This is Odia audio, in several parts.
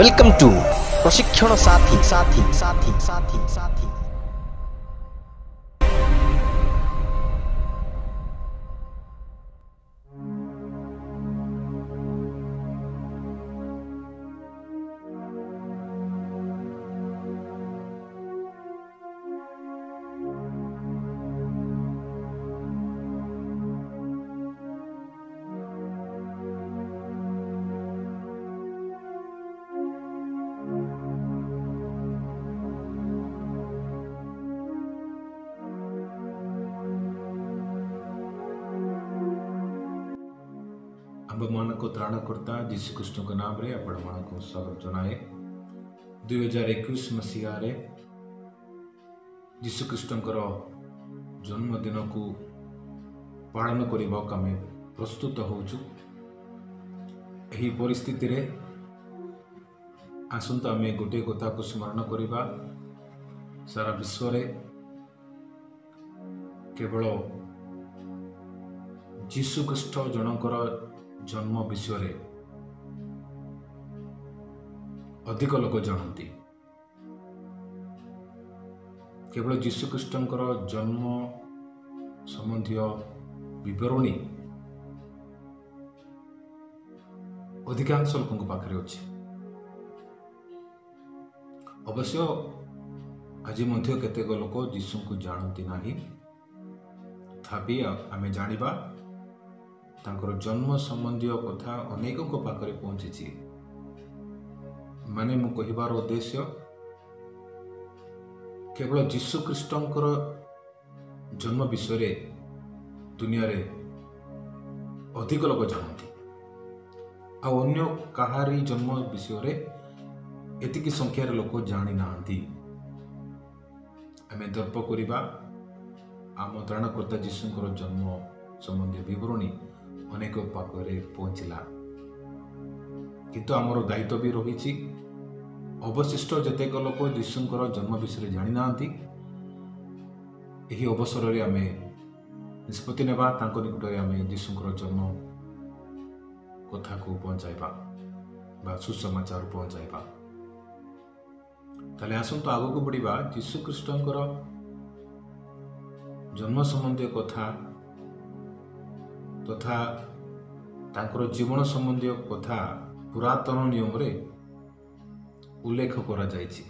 वेलकम टू प्रशिक्षण साथी साथी साथी साथी साथी ଆମ୍ଭମାନଙ୍କ ତ୍ରାଣକର୍ତ୍ତା ଯୀଶୁଖ୍ରୀଷ୍ଟଙ୍କ ନାମରେ ଆପଣମାନଙ୍କୁ ସ୍ୱାଗତ ଜଣାଏ ଦୁଇହଜାର ଏକୋଇଶ ମସିହାରେ ଯୀଶୁଖ୍ରୀଷ୍ଟଙ୍କର ଜନ୍ମଦିନକୁ ପାଳନ କରିବାକୁ ଆମେ ପ୍ରସ୍ତୁତ ହେଉଛୁ ଏହି ପରିସ୍ଥିତିରେ ଆସନ୍ତୁ ଆମେ ଗୋଟିଏ କଥାକୁ ସ୍ମରଣ କରିବା ସାରା ବିଶ୍ୱରେ କେବଳ ଯୀଶୁଖ୍ରୀଷ୍ଟ ଜଣଙ୍କର ଜନ୍ମ ବିଷୟରେ ଅଧିକ ଲୋକ ଜାଣନ୍ତି। କେବଳ ଯୀଶୁଖ୍ରୀଷ୍ଟଙ୍କର ଜନ୍ମ ସମ୍ବନ୍ଧୀୟ ବିବରଣୀ ଅଧିକାଂଶ ଲୋକଙ୍କ ପାଖରେ ଅଛି। ଅବଶ୍ୟ ଆଜି ମଧ୍ୟ କେତେକ ଲୋକ ଯୀଶୁଙ୍କୁ ଜାଣନ୍ତି ନାହିଁ। ତଥାପି ଆମେ ଜାଣିବା ତାଙ୍କର ଜନ୍ମ ସମ୍ବନ୍ଧୀୟ କଥା ଅନେକଙ୍କ ପାଖରେ ପହଞ୍ଚିଛି। ମାନେ ମୁଁ କହିବାର ଉଦ୍ଦେଶ୍ୟ କେବଳ ଯୀଶୁ ଖ୍ରୀଷ୍ଟଙ୍କର ଜନ୍ମ ବିଷୟରେ ଦୁନିଆରେ ଅଧିକ ଲୋକ ଜାଣନ୍ତି। ଆଉ ଅନ୍ୟ କାହାରି ଜନ୍ମ ବିଷୟରେ ଏତିକି ସଂଖ୍ୟାରେ ଲୋକ ଜାଣିନାହାନ୍ତି। ଆମେ ଦର୍ପ କରିବା ଆମ ତ୍ରାଣକର୍ତ୍ତା ଯୀଶୁଙ୍କର ଜନ୍ମ ସମ୍ବନ୍ଧୀୟ ବିବରଣୀ ଅନେକ ପାଖରେ ପହଞ୍ଚିଲା। କିନ୍ତୁ ଆମର ଦାୟିତ୍ୱ ବି ରହିଛି। ଅବଶିଷ୍ଟ ଯେତେକ ଲୋକ ଯୀଶୁଙ୍କର ଜନ୍ମ ବିଷୟରେ ଜାଣିନାହାନ୍ତି ଏହି ଅବସରରେ ଆମେ ନିଷ୍ପତ୍ତି ନେବା ତାଙ୍କ ନିକଟରେ ଆମେ ଯୀଶୁଙ୍କର ଜନ୍ମ କଥାକୁ ପହଞ୍ଚାଇବା ବା ସୁସମାଚାର ପହଞ୍ଚାଇବା। ତାହେଲେ ଆସନ୍ତୁ ଆଗକୁ ବଢ଼ିବା। ଯୀଶୁ ଖ୍ରୀଷ୍ଟଙ୍କର ଜନ୍ମ ସମ୍ବନ୍ଧୀୟ କଥା ତଥା ତାଙ୍କର ଜୀବନ ସମ୍ବନ୍ଧୀୟ କଥା ପୁରାତନ ନିୟମରେ ଉଲ୍ଲେଖ କରାଯାଇଛି।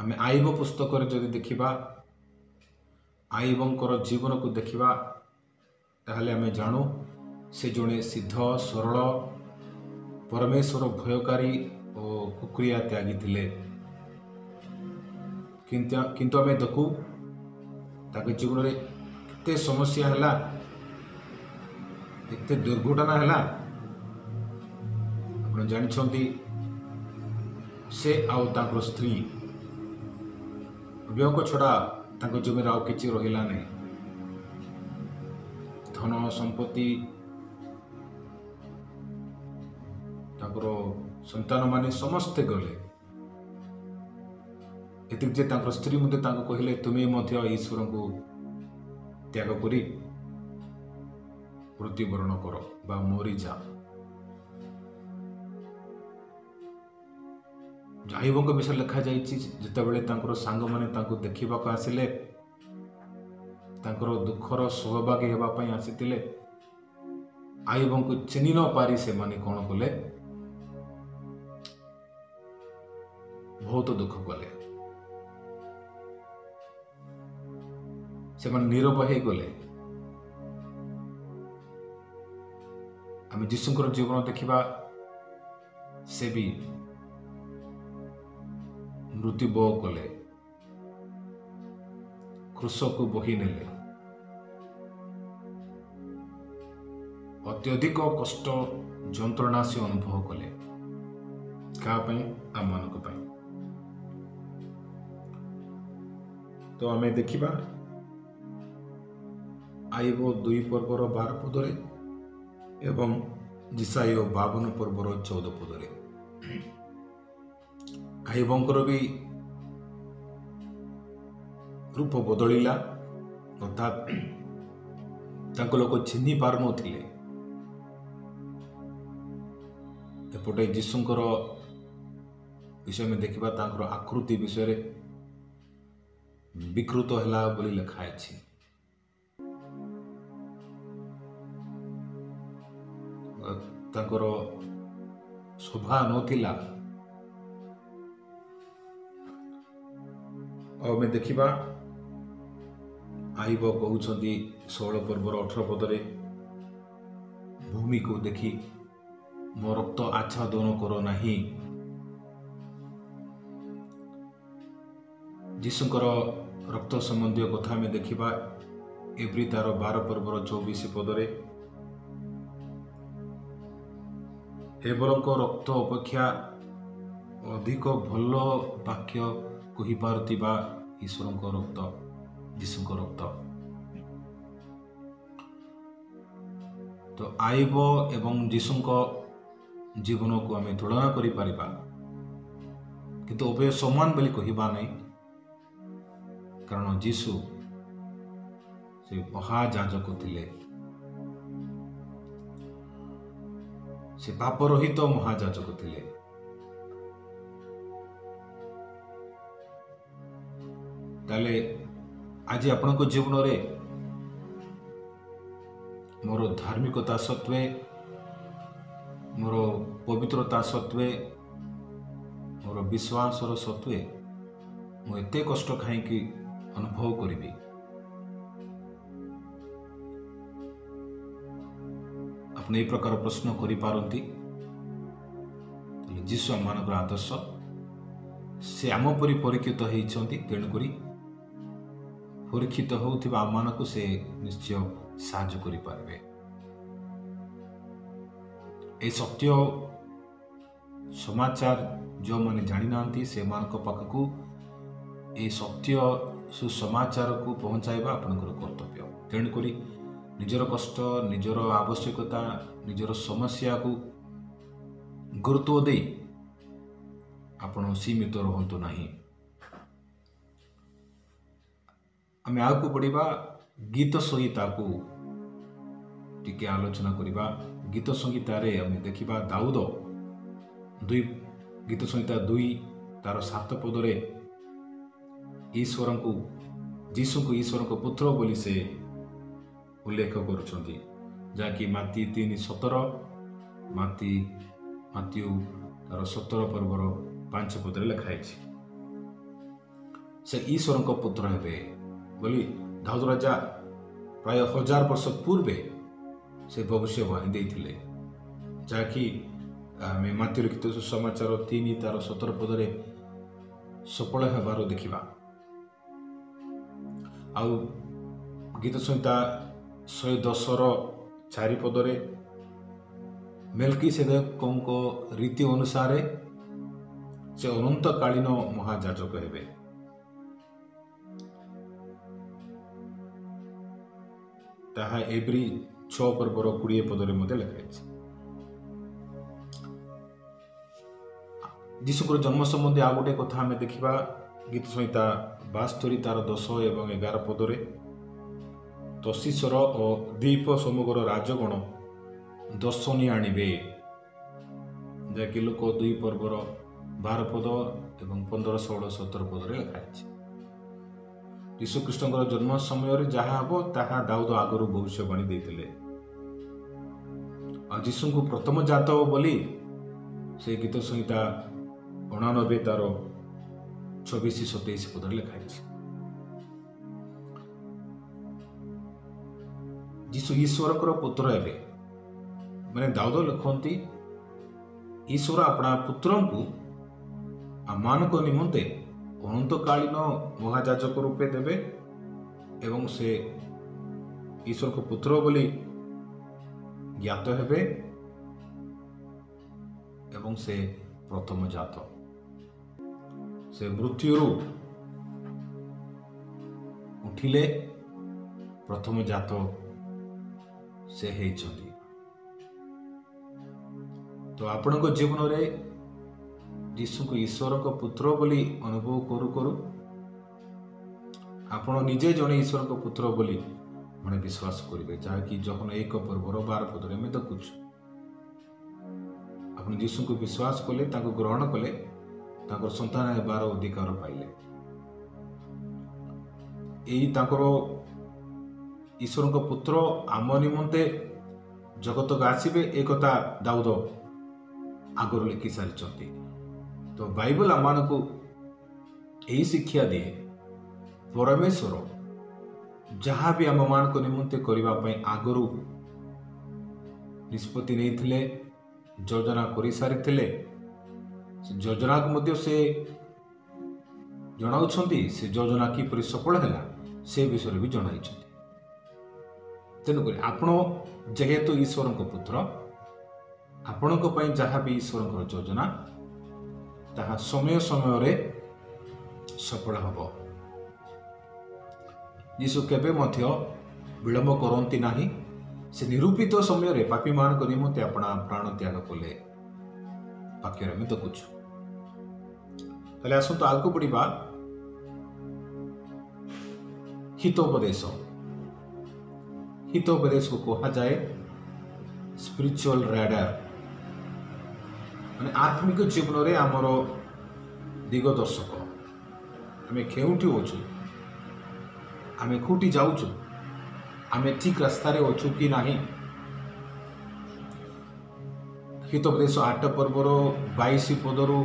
ଆମେ ଆଇବ ପୁସ୍ତକରେ ଯଦି ଦେଖିବା ଆଇବଙ୍କର ଜୀବନକୁ ଦେଖିବା ତାହେଲେ ଆମେ ଜାଣୁ ସେ ଜଣେ ସିଦ୍ଧ ସରଳ ପରମେଶ୍ୱର ଭୟକାରୀ ଓ କୁକୁରିଆ ତ୍ୟାଗୀ ଥିଲେ। କିନ୍ତୁ ଆମେ ଦେଖୁ ତାଙ୍କ ଜୀବନରେ ଏତେ ସମସ୍ୟା ହେଲା ଏତେ ଦୁର୍ଘଟଣା ହେଲା ଆପଣ ଜାଣିଛନ୍ତି ସେ ଆଉ ତାଙ୍କର ସ୍ତ୍ରୀ ବିବାହ ଛଡ଼ା ତାଙ୍କ ଜମିରେ ଆଉ କିଛି ରହିଲା ନାହିଁ ଧନ ସମ୍ପତ୍ତି ତାଙ୍କର ସନ୍ତାନମାନେ ସମସ୍ତେ ଗଲେ ଏତିକି ଯେ ତାଙ୍କର ସ୍ତ୍ରୀ ମଧ୍ୟ ତାଙ୍କୁ କହିଲେ ତୁମେ ମଧ୍ୟ ଈଶ୍ୱରଙ୍କୁ ତ୍ୟାଗ କରି ମୃତ୍ୟୁବରଣ କର ବା ମରିଯା ଜାହିବଙ୍କ ବିଷୟରେ ଲେଖାଯାଇଛି ଯେତେବେଳେ ତାଙ୍କର ସାଙ୍ଗମାନେ ତାଙ୍କୁ ଦେଖିବାକୁ ଆସିଲେ ତାଙ୍କର ଦୁଃଖର ସହଭାଗୀ ହେବା ପାଇଁ ଆସିଥିଲେ ଆଇବଙ୍କୁ ଚିହ୍ନି ନ ପାରି ସେମାନେ କ'ଣ କଲେ? ବହୁତ ଦୁଃଖ କଲେ। ସେମାନେ ନିରବ ହେଇଗଲେ। ଆମେ ଯୀଶୁଙ୍କର ଜୀବନ ଦେଖିବା ସେ ବି ମୃତ୍ୟୁବହ କଲେ। କୃଷକୁ ବୋହି ନେଲେ। ଅତ୍ୟଧିକ କଷ୍ଟ ଯନ୍ତ୍ରଣା ସେ ଅନୁଭବ କଲେ। କାହା ପାଇଁ? ଆମମାନଙ୍କ ପାଇଁ। ତ ଆମେ ଦେଖିବା ଆଇବ ଦୁଇ ପର୍ବର ବାର ପଦରେ ଏବଂ ଜିସାଇ ବାବନ ପର୍ବର ଚଉଦ ପଦରେ ଆଇବଙ୍କର ବି ରୂପ ବଦଳିଲା ଅର୍ଥାତ୍ ତାଙ୍କ ଲୋକ ଚିହ୍ନି ପାରୁନଥିଲେ ଏପଟେ ଯୀଶୁଙ୍କର ବିଷୟ ଆମେ ଦେଖିବା ତାଙ୍କର ଆକୃତି ବିଷୟରେ ବିକୃତ ହେଲା ବୋଲି ଲେଖା ଅଛି ତାଙ୍କର ଶୋଭା ନଥିଲା। ଆଉ ଆମେ ଦେଖିବା ଆଇବ କହୁଛନ୍ତି ଷୋହଳ ପର୍ବର ଅଠର ପଦରେ ଭୂମିକୁ ଦେଖି ମୋ ରକ୍ତ ଆଚ୍ଛାଦନ କର ନାହିଁ। ଯୀଶୁଙ୍କର ରକ୍ତ ସମ୍ବନ୍ଧୀୟ କଥା ଆମେ ଦେଖିବା ଏଭ୍ରି ତାର ବାର ପର୍ବର ଚବିଶ ପଦରେ ହେବରଙ୍କ ରକ୍ତ ଅପେକ୍ଷା ଅଧିକ ଭଲ ବାକ୍ୟ କହିପାରୁଥିବା ଈଶ୍ୱରଙ୍କ ରକ୍ତ ଯୀଶୁଙ୍କ ରକ୍ତ। ତ ଆଇବ ଏବଂ ଯୀଶୁଙ୍କ ଜୀବନକୁ ଆମେ ତୁଳନା କରିପାରିବା। କିନ୍ତୁ ଉଭୟ ସମାନ ବୋଲି କହିବା ନାହିଁ। କାରଣ ଯୀଶୁ ସେ ମହାଯାଜକ ଥିଲେ। ସେ ପାପରହିତ ମହାଯାଜକ ଥିଲେ। ତାହେଲେ ଆଜି ଆପଣଙ୍କ ଜୀବନରେ ମୋର ଧାର୍ମିକତା ସତ୍ତ୍ୱେ ମୋର ପବିତ୍ରତା ସତ୍ତ୍ୱେ ମୋର ବିଶ୍ୱାସର ସତ୍ତ୍ୱେ ମୁଁ ଏତେ କଷ୍ଟ କାହିଁକି ଅନୁଭବ କରିବି? ଆପଣ ଏହି ପ୍ରକାର ପ୍ରଶ୍ନ କରିପାରନ୍ତି। ଯୀଶୁ ଆମମାନଙ୍କର ଆଦର୍ଶ। ସେ ଆମ ପରି ପରୀକ୍ଷିତ ହେଇଛନ୍ତି ତେଣୁକରି ପରୀକ୍ଷିତ ହେଉଥିବା ଆମମାନଙ୍କୁ ସେ ନିଶ୍ଚୟ ସାହାଯ୍ୟ କରିପାରିବେ। ଏ ସତ୍ୟ ସମାଚାର ଯେଉଁମାନେ ଜାଣିନାହାନ୍ତି ସେମାନଙ୍କ ପାଖକୁ ଏ ସତ୍ୟ ସୁସମାଚାରକୁ ପହଞ୍ଚାଇବା ଆପଣଙ୍କର କର୍ତ୍ତବ୍ୟ। ତେଣୁକରି ନିଜର କଷ୍ଟ ନିଜର ଆବଶ୍ୟକତା ନିଜର ସମସ୍ୟାକୁ ଗୁରୁତ୍ୱ ଦେଇ ଆପଣ ସୀମିତ ରୁହନ୍ତୁ ନାହିଁ। ଆମେ ଆଗକୁ ବଢ଼ିବା ଗୀତ ସଂହିତାକୁ ଟିକେ ଆଲୋଚନା କରିବା। ଗୀତ ସଂହିତାରେ ଆମେ ଦେଖିବା ଦାଉଦ ଦୁଇ ଗୀତ ସଂହିତା ଦୁଇ ତାର ସାତ ପଦରେ ଈଶ୍ୱରଙ୍କୁ ଯୀଶୁଙ୍କୁ ଈଶ୍ୱରଙ୍କ ପୁତ୍ର ବୋଲି ସେ ଉଲ୍ଲେଖ କରୁଛନ୍ତି। ଯାହାକି ମାତି ତିନି ସତର ମାତି ମାତ୍ୟୁ ତାର ସତର ପର୍ବର ପାଞ୍ଚ ପଦରେ ଲେଖା ହେଇଛି। ସେ ଈଶ୍ୱରଙ୍କ ପୁତ୍ର ହେବେ ବୋଲି ଦାଉଦ ରାଜା ପ୍ରାୟ ହଜାର ବର୍ଷ ପୂର୍ବେ ସେ ଭବିଷ୍ୟବାଣୀ ଦେଇଥିଲେ। ଯାହାକି ଆମେ ମାତ୍ୟ ଲିଖିତ ସମାଚାର ତିନି ତାର ସତର ପଦରେ ସଫଳ ହେବାର ଦେଖିବା। ଆଉ ଗୀତ ସଂହିତା ଶହେ ଦଶର ଚାରି ପଦରେ ମେଲକି ସେଦକଙ୍କ ରୀତି ଅନୁସାରେ ସେ ଅନନ୍ତକାଳୀନ ମହାଯାଜକ ହେବେ। ତାହା ଏଭ୍ରି ଛଅ ପର୍ବର କୋଡ଼ିଏ ପଦରେ ମଧ୍ୟ ଲେଖାଯାଇଛି। ଯୀଶୁଙ୍କର ଜନ୍ମ ସମ୍ବନ୍ଧୀୟ ଆଉ ଗୋଟେ କଥା ଆମେ ଦେଖିବା। ଗୀତ ସଂହିତା ବାସ୍ତରୀ ତାର ଦଶ ଏବଂ ଏଗାର ପଦରେ ତଶିଶ୍ୱର ଓ ଦ୍ୱୀପ ସମଗ୍ର ରାଜଗଣ ଦର୍ଶନୀ ଆଣିବେ। ଯାହାକି ଲୋକ ଦୁଇ ପର୍ବର ବାର ପଦ ଏବଂ ପନ୍ଦର ଷୋହଳ ସତର ପଦରେ ଲେଖାଯାଇଛି ଯୀଶୁଖ୍ରୀଷ୍ଟଙ୍କର ଜନ୍ମ ସମୟରେ ଯାହା ହେବ ତାହା ଦାଉଦ ଆଗରୁ ଭବିଷ୍ୟବାଣୀ ଦେଇଥିଲେ। ଆଉ ଯୀଶୁଙ୍କୁ ପ୍ରଥମ ଜାତ ବୋଲି ସେ ଗୀତ ସଂହିତା ଅଣାନବେ ତାର ଛବିଶ ସତେଇଶ ପଦରେ ଲେଖାଯାଇଛି ଯୀଶୁ ଈଶ୍ୱରଙ୍କର ପୁତ୍ର ହେବେ ମାନେ ଦାଉଦ ଲେଖନ୍ତି ଈଶ୍ୱର ଆପଣା ପୁତ୍ରଙ୍କୁ ଆମମାନଙ୍କ ନିମନ୍ତେ ଅନନ୍ତକାଳୀନ ମହାଯାଜକ ରୂପେ ଦେବେ ଏବଂ ସେ ଈଶ୍ୱରଙ୍କ ପୁତ୍ର ବୋଲି ଜ୍ଞାତ ହେବେ ଏବଂ ସେ ପ୍ରଥମ ଜାତ ସେ ମୃତ୍ୟୁରୁ ଉଠିଲେ ପ୍ରଥମ ଜାତ ସେ ହେଇଛନ୍ତି ତ ଆପଣଙ୍କ ଜୀବନରେ ଯୀଶୁଙ୍କୁ ଈଶ୍ୱରଙ୍କ ପୁତ୍ର ବୋଲି ଅନୁଭବ କରୁ କରୁ ଆପଣ ନିଜେ ଜଣେ ଈଶ୍ୱରଙ୍କ ପୁତ୍ର ବୋଲି ମାନେ ବିଶ୍ୱାସ କରିବେ ଯାହାକି ଯখন ଏକ ପର୍ବର ବାର ପଦରେ ଆମେ ଦେଖୁଛୁ। ଆପଣ ଯୀଶୁଙ୍କୁ ବିଶ୍ୱାସ କଲେ ତାଙ୍କୁ ଗ୍ରହଣ କଲେ ତାଙ୍କର ସନ୍ତାନ ହେବାର ଅଧିକାର ପାଇଲେ। ଏଇ ତାଙ୍କର ଈଶ୍ୱରଙ୍କ ପୁତ୍ର ଆମ ନିମନ୍ତେ ଜଗତକୁ ଆସିବେ ଏ କଥା ଦାଉଦ ଆଗରୁ ଲେଖି ସାରିଛନ୍ତି। ତ ବାଇବଲ ଆମମାନଙ୍କୁ ଏହି ଶିକ୍ଷା ଦିଏ ପରମେଶ୍ୱର ଯାହା ବି ଆମମାନଙ୍କ ନିମନ୍ତେ କରିବା ପାଇଁ ଆଗରୁ ନିଷ୍ପତ୍ତି ନେଇଥିଲେ ଯୋଜନା କରିସାରିଥିଲେ ସେ ଯୋଜନାକୁ ମଧ୍ୟ ସେ ଜଣାଉଛନ୍ତି ସେ ଯୋଜନା କିପରି ସଫଳ ହେଲା ସେ ବିଷୟରେ ବି ଜଣାଇଛନ୍ତି। ତେଣୁକରି ଆପଣ ଯେହେତୁ ଈଶ୍ୱରଙ୍କ ପୁତ୍ର ଆପଣଙ୍କ ପାଇଁ ଯାହା ବି ଈଶ୍ୱରଙ୍କର ଯୋଜନା ତାହା ସମୟ ସମୟରେ ସଫଳ ହେବ। ଯୀଶୁ କେବେ ମଧ୍ୟ ବିଳମ୍ବ କରନ୍ତି ନାହିଁ। ସେ ନିରୂପିତ ସମୟରେ ପାପୀମାନଙ୍କ ନିମନ୍ତେ ଆପଣା ପ୍ରାଣ ତ୍ୟାଗ କଲେ। ବାକ୍ୟରେ ଆମେ ଦେଖୁଛୁ। ତାହେଲେ ଆସନ୍ତୁ ଆଗକୁ ବଢିବା। ହିତୋପଦେଶ ହିତୋପଦେଶକୁ କୁହାଯାଏ ସ୍ପିରିଚୁଆଲ ରାଡାର ମାନେ ଆତ୍ମିକ ଜୀବନରେ ଆମର ଦିଗ ଦର୍ଶକ ଆମେ କେଉଁଠି ଅଛୁ ଆମେ କେଉଁଠି ଯାଉଛୁ ଆମେ ଠିକ ରାସ୍ତାରେ ଅଛୁ କି ନାହିଁ ହିତୋପଦେଶ ଆଠ ପର୍ବର ବାଇଶ ପଦରୁ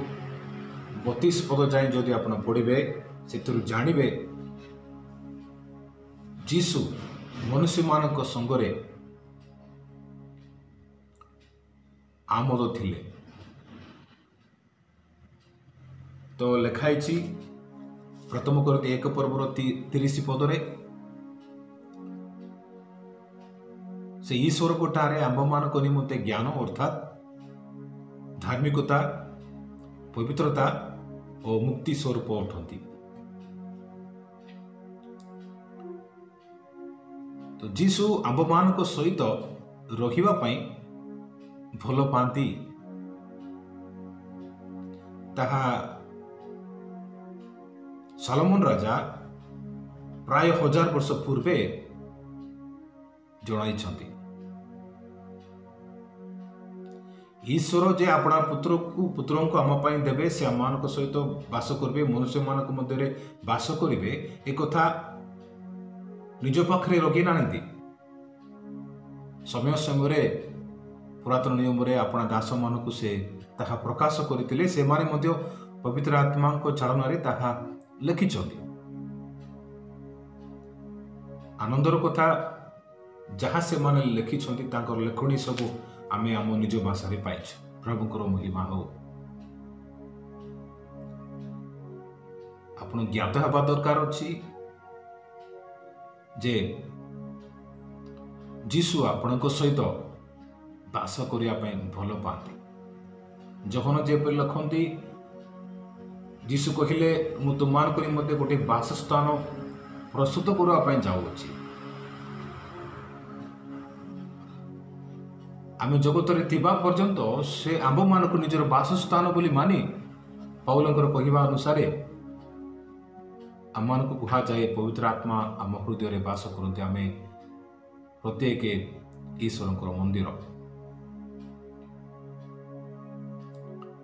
ବତିଶ ପଦ ଯାଏଁ ଯଦି ଆପଣ ପଢ଼ିବେ ସେଥିରୁ ଜାଣିବେ ଯୀଶୁ ମନୁଷ୍ୟମାନଙ୍କ ସଙ୍ଗରେ ଆମୋଦ ଥିଲେ। ତ ଲେଖା ହେଇଛି ପ୍ରଥମ କରନ୍ତି ଏକ ପର୍ବର ତିରିଶ ପଦରେ ସେ ଈଶ୍ୱରଙ୍କ ଠାରେ ଆମ୍ଭମାନଙ୍କ ନିମନ୍ତେ ଜ୍ଞାନ ଅର୍ଥାତ୍ ଧାର୍ମିକତା ପବିତ୍ରତା ଓ ମୁକ୍ତି ସ୍ୱରୂପ ଅଟନ୍ତି। ତ ଯୀଶୁ ଆମ୍ଭମାନଙ୍କ ସହିତ ରହିବା ପାଇଁ ଭଲ ପାଆନ୍ତି। ତାହା ସଲମନ ରାଜା ପ୍ରାୟ ହଜାର ବର୍ଷ ପୂର୍ବେ ଜଣାଇଛନ୍ତି। ଈଶ୍ୱର ଯେ ଆପଣା ପୁତ୍ରକୁ ପୁତ୍ରଙ୍କୁ ଆମ ପାଇଁ ଦେବେ ସେ ଆମମାନଙ୍କ ସହିତ ବାସ କରିବେ ମନୁଷ୍ୟମାନଙ୍କ ମଧ୍ୟରେ ବାସ କରିବେ ଏ କଥା ନିଜ ପାଖରେ ରଖି ନାହାନ୍ତି। ସମୟ ସମୟରେ ପୁରାତନ ନିୟମରେ ଆପଣା ଦାସମାନଙ୍କୁ ସେ ତାହା ପ୍ରକାଶ କରିଥିଲେ। ସେମାନେ ମଧ୍ୟ ପବିତ୍ର ଆତ୍ମାଙ୍କ ଚାଳନାରେ ତାହା ଲେଖିଛନ୍ତି। ଆନନ୍ଦର କଥା ଯାହା ସେମାନେ ଲେଖିଛନ୍ତି ତାଙ୍କର ଲେଖଣୀ ସବୁ ଆମେ ଆମ ନିଜ ଭାଷାରେ ପାଇଛୁ। ପ୍ରଭୁଙ୍କର ମହିମା ହଉ। ଆପଣ ଜ୍ଞାତ ହେବା ଦରକାର ଅଛି। ଯେ ଯୀଶୁ ଆପଣଙ୍କ ସହିତ ବାସ କରିବା ପାଇଁ ଭଲ ପାଆନ୍ତି। ଜଗନ ଯେପରି ଲେଖନ୍ତି ଯୀଶୁ କହିଲେ ମୁଁ ତୁମମାନଙ୍କ ନିମନ୍ତେ ଗୋଟେ ବାସସ୍ଥାନ ପ୍ରସ୍ତୁତ କରିବା ପାଇଁ ଯାଉଅଛି। ଆମେ ଜଗତରେ ଥିବା ପର୍ଯ୍ୟନ୍ତ ସେ ଆମ୍ଭମାନଙ୍କୁ ନିଜର ବାସସ୍ଥାନ ବୋଲି ମାନି ପାଉଲଙ୍କର କହିବା ଅନୁସାରେ ଆମମାନଙ୍କୁ କୁହାଯାଏ ପବିତ୍ର ଆତ୍ମା ଆମ ହୃଦୟରେ ବାସ କରନ୍ତି। ଆମେ ପ୍ରତ୍ୟେକ ଈଶ୍ୱରଙ୍କର ମନ୍ଦିର।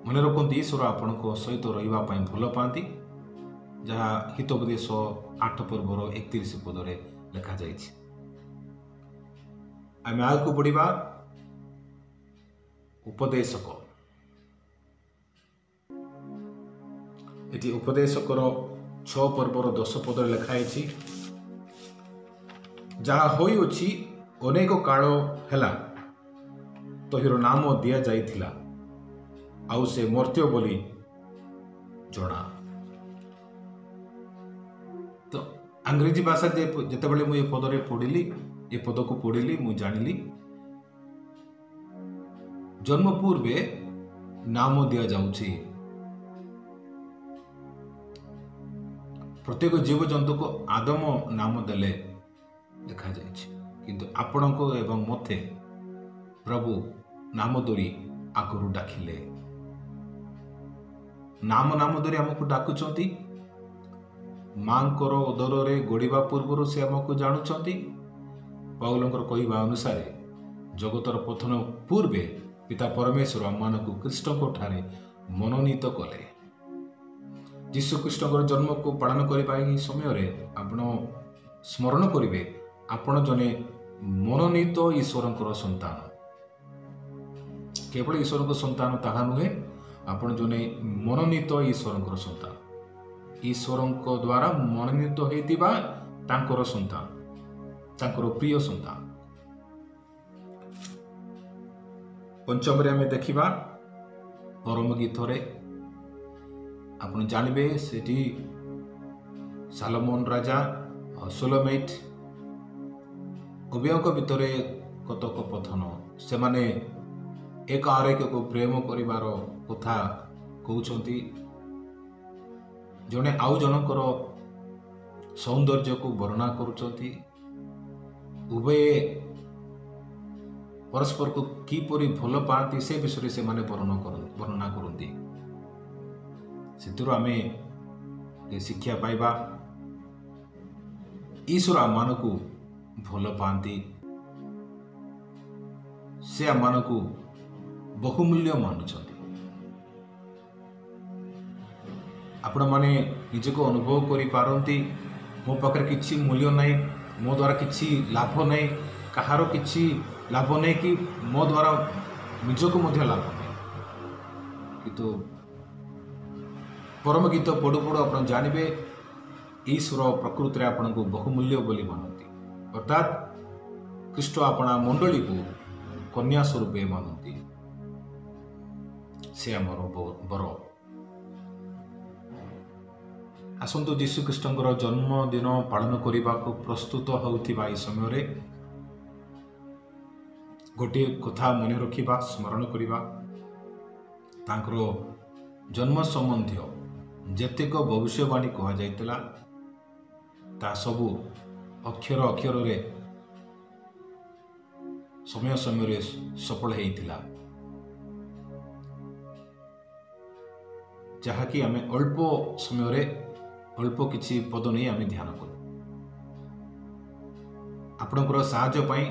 ମନେ ରଖନ୍ତୁ ଈଶ୍ୱର ଆପଣଙ୍କ ସହିତ ରହିବା ପାଇଁ ଭଲ ପାଆନ୍ତି ଯାହା ହିତୋପଦେଶ ଆଠ ପର୍ବର ଏକତିରିଶ ପଦରେ ଲେଖାଯାଇଛି। ଆମେ ଆଗକୁ ବଢ଼ିବା। ଉପଦେଶକ। ଏଠି ଉପଦେଶକର ଛଅ ପର୍ବର ଦଶ ପଦରେ ଲେଖା ହେଇଛି ଯାହା ହୋଇଅଛି ଅନେକ କାଳ ହେଲା ତହିଁର ନାମ ଦିଆଯାଇଥିଲା। ଆଉ ସେ ମର୍ତ୍ୟ ବୋଲି ଜଣା। ତ ଇଂରେଜୀ ଭାଷା ଯେ- ଯେତେବେଳେ ମୁଁ ଏ ପଦରେ ପଢ଼ିଲି ଏ ପଦକୁ ପଢ଼ିଲି ମୁଁ ଜାଣିଲି ଜନ୍ମ ପୂର୍ବେ ନାମ ଦିଆଯାଉଛି। ପ୍ରତ୍ୟେକ ଜୀବଜନ୍ତୁକୁ ଆଦମ ନାମ ଦେଲେ ଲେଖାଯାଇଛି। କିନ୍ତୁ ଆପଣଙ୍କୁ ଏବଂ ମୋତେ ପ୍ରଭୁ ନାମ ଧରି ଆଗରୁ ଡାକିଲେ। ନାମ ନାମ ଧରି ଆମକୁ ଡାକୁଛନ୍ତି। ମାଙ୍କର ଉଦରରେ ଗଡ଼ିବା ପୂର୍ବରୁ ସେ ଆମକୁ ଜାଣୁଛନ୍ତି। ପାଉଲଙ୍କର କହିବା ଅନୁସାରେ ଜଗତର ପଥନ ପୂର୍ବେ ପିତା ପରମେଶ୍ୱର ଆମମାନଙ୍କୁ ଖ୍ରୀଷ୍ଟଙ୍କ ଠାରେ ମନୋନୀତ କଲେ। ଯୀଶୁ ଖ୍ରୀଷ୍ଟଙ୍କର ଜନ୍ମକୁ ପାଳନ କରିବା ଏହି ସମୟରେ ଆପଣ ସ୍ମରଣ କରିବେ ଆପଣ ଜଣେ ମନୋନୀତ ଈଶ୍ୱରଙ୍କର ସନ୍ତାନ। କେବଳ ଈଶ୍ୱରଙ୍କ ସନ୍ତାନ ତାହା ନୁହେଁ ଆପଣ ଜଣେ ମନୋନୀତ ଈଶ୍ୱରଙ୍କର ସନ୍ତାନ। ଈଶ୍ୱରଙ୍କ ଦ୍ୱାରା ମନୋନୀତ ହୋଇଥିବା ତାଙ୍କର ସନ୍ତାନ ତାଙ୍କର ପ୍ରିୟ ସନ୍ତାନ। ପଞ୍ଚମରେ ଆମେ ଦେଖିବା ପରମ ଗୀତରେ ଆପଣ ଜାଣିବେ ସେଠି ସାଲମୋନ ରାଜା ସୋଲୋମେଟ୍ ଉଭୟଙ୍କ ଭିତରେ କଥୋପକଥନ ସେମାନେ ଏକ ଆରେକକୁ ପ୍ରେମ କରିବାର କଥା କହୁଛନ୍ତି। ଜଣେ ଆଉ ଜଣଙ୍କର ସୌନ୍ଦର୍ଯ୍ୟକୁ ବର୍ଣ୍ଣନା କରୁଛନ୍ତି। ଉଭୟ ପରସ୍ପରକୁ କିପରି ଭଲ ପାଆନ୍ତି ସେ ବିଷୟରେ ସେମାନେ ବର୍ଣ୍ଣନା କର- ବର୍ଣ୍ଣନା କରନ୍ତି। ସେଥିରୁ ଆମେ ଏ ଶିକ୍ଷା ପାଇବା ଈଶ୍ୱର ଆମମାନଙ୍କୁ ଭଲ ପାଆନ୍ତି ସେ ଆମମାନଙ୍କୁ ବହୁମୂଲ୍ୟ ମାନୁଛନ୍ତି ଆପଣମାନେ ନିଜକୁ ଅନୁଭବ କରିପାରନ୍ତି ମୋ ପାଖରେ କିଛି ମୂଲ୍ୟ ନାହିଁ ମୋ ଦ୍ୱାରା କିଛି ଲାଭ ନାହିଁ କାହାର କିଛି ଲାଭ ନାହିଁ କି ମୋ ଦ୍ୱାରା ନିଜକୁ ମଧ୍ୟ ଲାଭ ନାହିଁ କିନ୍ତୁ ପରମ ଗୀତ ପଢ଼ୁ ପଢ଼ୁ ଆପଣ ଜାଣିବେ ଈଶ୍ୱର ପ୍ରକୃତିରେ ଆପଣଙ୍କୁ ବହୁମୂଲ୍ୟ ବୋଲି ମାନନ୍ତି। ଅର୍ଥାତ୍ ଖ୍ରୀଷ୍ଟ ଆପଣା ମଣ୍ଡଳୀକୁ କନ୍ୟା ସ୍ୱରୂପେ ମାନନ୍ତି। ସେ ଆମର ବର। ଆସନ୍ତୁ ଯୀଶୁଖ୍ରୀଷ୍ଟଙ୍କର ଜନ୍ମଦିନ ପାଳନ କରିବାକୁ ପ୍ରସ୍ତୁତ ହେଉଥିବା ଏହି ସମୟରେ ଗୋଟିଏ କଥା ମନେ ରଖିବା ସ୍ମରଣ କରିବା। ତାଙ୍କର ଜନ୍ମ ସମ୍ବନ୍ଧୀୟ ଯେତେକ ଭବିଷ୍ୟବାଣୀ କୁହାଯାଇଥିଲା ତାହା ସବୁ ଅକ୍ଷର ଅକ୍ଷରରେ ସମୟ ସମୟରେ ସଫଳ ହେଇଥିଲା। ଯାହାକି ଆମେ ଅଳ୍ପ ସମୟରେ ଅଳ୍ପ କିଛି ପଦ ନେଇ ଆମେ ଧ୍ୟାନ କରୁ ଆପଣଙ୍କର ସାହାଯ୍ୟ ପାଇଁ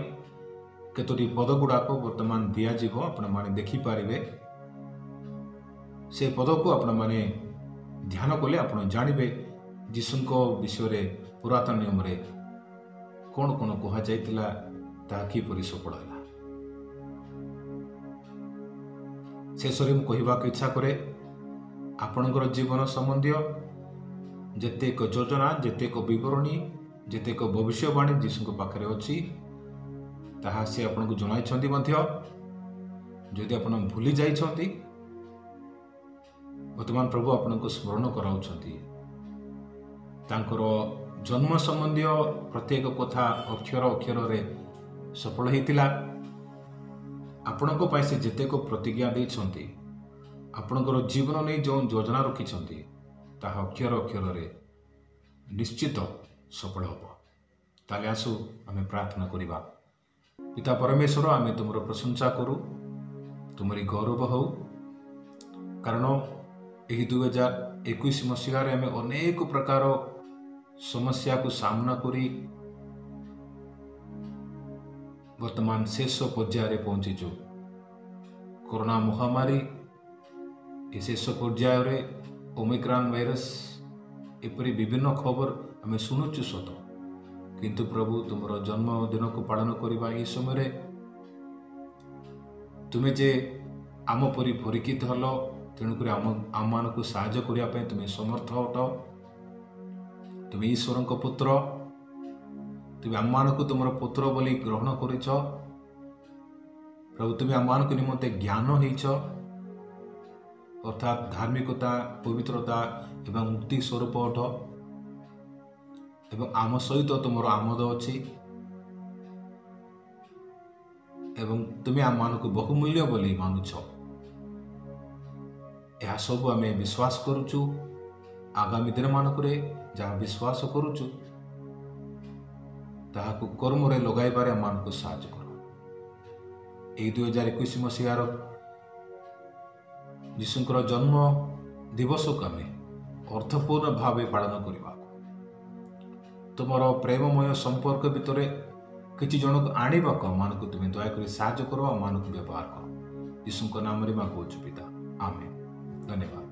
କେତୋଟି ପଦ ଗୁଡ଼ାକ ବର୍ତ୍ତମାନ ଦିଆଯିବ ଆପଣମାନେ ଦେଖିପାରିବେ। ସେ ପଦକୁ ଆପଣମାନେ ଧ୍ୟାନ କଲେ ଆପଣ ଜାଣିବେ ଯୀଶୁଙ୍କ ବିଷୟରେ ପୁରାତନ ନିୟମରେ କ'ଣ କ'ଣ କୁହାଯାଇଥିଲା ତାହା କିପରି ସଫଳ ହେଲା। ଶେଷରେ ମୁଁ କହିବାକୁ ଇଚ୍ଛା କରେ ଆପଣଙ୍କର ଜୀବନ ସମ୍ବନ୍ଧୀୟ ଯେତେକ ଯୋଜନା ଯେତେକ ବିବରଣୀ ଯେତେକ ଭବିଷ୍ୟବାଣୀ ଯୀଶୁଙ୍କ ପାଖରେ ଅଛି ତାହା ସେ ଆପଣଙ୍କୁ ଜଣାଇଛନ୍ତି ମଧ୍ୟ। ଯଦି ଆପଣ ଭୁଲି ଯାଇଛନ୍ତି ବର୍ତ୍ତମାନ ପ୍ରଭୁ ଆପଣଙ୍କୁ ସ୍ମରଣ କରାଉଛନ୍ତି। ତାଙ୍କର ଜନ୍ମ ସମ୍ବନ୍ଧୀୟ ପ୍ରତ୍ୟେକ କଥା ଅକ୍ଷର ଅକ୍ଷରରେ ସଫଳ ହେଇଥିଲା। ଆପଣଙ୍କ ପାଇଁ ସେ ଯେତେକ ପ୍ରତିଜ୍ଞା ଦେଇଛନ୍ତି ଆପଣଙ୍କର ଜୀବନ ନେଇ ଯେଉଁ ଯୋଜନା ରଖିଛନ୍ତି ତାହା ଅକ୍ଷର ଅକ୍ଷରରେ ନିଶ୍ଚିତ ସଫଳ ହେବ। ତାହେଲେ ଆସୁ ଆମେ ପ୍ରାର୍ଥନା କରିବା। ପିତା ପରମେଶ୍ୱର ଆମେ ତୁମର ପ୍ରଶଂସା କରୁ। ତୁମରି ଗୌରବ ହଉ। କାରଣ ଏହି ଦୁଇ ହଜାର ଏକୋଇଶ ମସିହାରେ ଆମେ ଅନେକ ପ୍ରକାର ସମସ୍ୟାକୁ ସାମ୍ନା କରି ବର୍ତ୍ତମାନ ଶେଷ ପର୍ଯ୍ୟାୟରେ ପହଞ୍ଚିଛୁ। କରୋନା ମହାମାରୀ ଏ ଶେଷ ପର୍ଯ୍ୟାୟରେ ଓମିକ୍ରାନ୍ ଭାଇରସ୍ ଏପରି ବିଭିନ୍ନ ଖବର ଆମେ ଶୁଣୁଛୁ ସତ। କିନ୍ତୁ ପ୍ରଭୁ ତୁମର ଜନ୍ମଦିନକୁ ପାଳନ କରିବା ଏହି ସମୟରେ ତୁମେ ଯେ ଆମ ପରି ପରୀକ୍ଷିତ ହେଲ ତେଣୁକରି ଆମ ଆମମାନଙ୍କୁ ସାହାଯ୍ୟ କରିବା ପାଇଁ ତୁମେ ସମର୍ଥ ଅଟ ତୁମେ ଈଶ୍ୱରଙ୍କ ପୁତ୍ର। ତୁମେ ଆମମାନଙ୍କୁ ତୁମର ପୁତ୍ର ବୋଲି ଗ୍ରହଣ କରିଛ। ପ୍ରଭୁ ତୁମେ ଆମମାନଙ୍କ ନିମନ୍ତେ ଜ୍ଞାନ ହେଇଛ। ଅର୍ଥାତ୍ ଧାର୍ମିକତା ପବିତ୍ରତା ଏବଂ ମୁକ୍ତି ସ୍ୱରୂପ ଅଟ। ଏବଂ ଆମ ସହିତ ତୁମର ଆମୋଦ ଅଛି। ଏବଂ ତୁମେ ଆମମାନଙ୍କୁ ବହୁମୂଲ୍ୟ ବୋଲି ମାନୁଛ। ଏହା ସବୁ ଆମେ ବିଶ୍ୱାସ କରୁଛୁ। ଆଗାମୀ ଦିନମାନଙ୍କରେ ଯାହା ବିଶ୍ୱାସ କରୁଛୁ ତାହାକୁ କର୍ମରେ ଲଗାଇବାରେ ଆମମାନଙ୍କୁ ସାହାଯ୍ୟ କର। ଏହି ଦୁଇ ହଜାର ଏକୋଇଶ ମସିହାର ଯୀଶୁଙ୍କର ଜନ୍ମ ଦିବସକୁ ଆମେ ଅର୍ଥପୂର୍ଣ୍ଣ ଭାବେ ପାଳନ କରିବାକୁ ତୁମର ପ୍ରେମମୟ ସମ୍ପର୍କ ଭିତରେ କିଛି ଜଣକୁ ଆଣିବାକୁ ଆମମାନଙ୍କୁ ତୁମେ ଦୟାକରି ସାହାଯ୍ୟ କର ଆମମାନଙ୍କୁ ବ୍ୟବହାର କର। ଯୀଶୁଙ୍କ ନାମରେ ମାଗୁଅଛୁ ପିତା। ଆମେ なれ